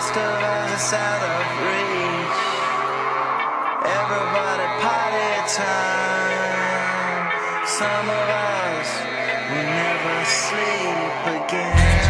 most of us out of reach. Everybody party time. Some of us we never sleep again.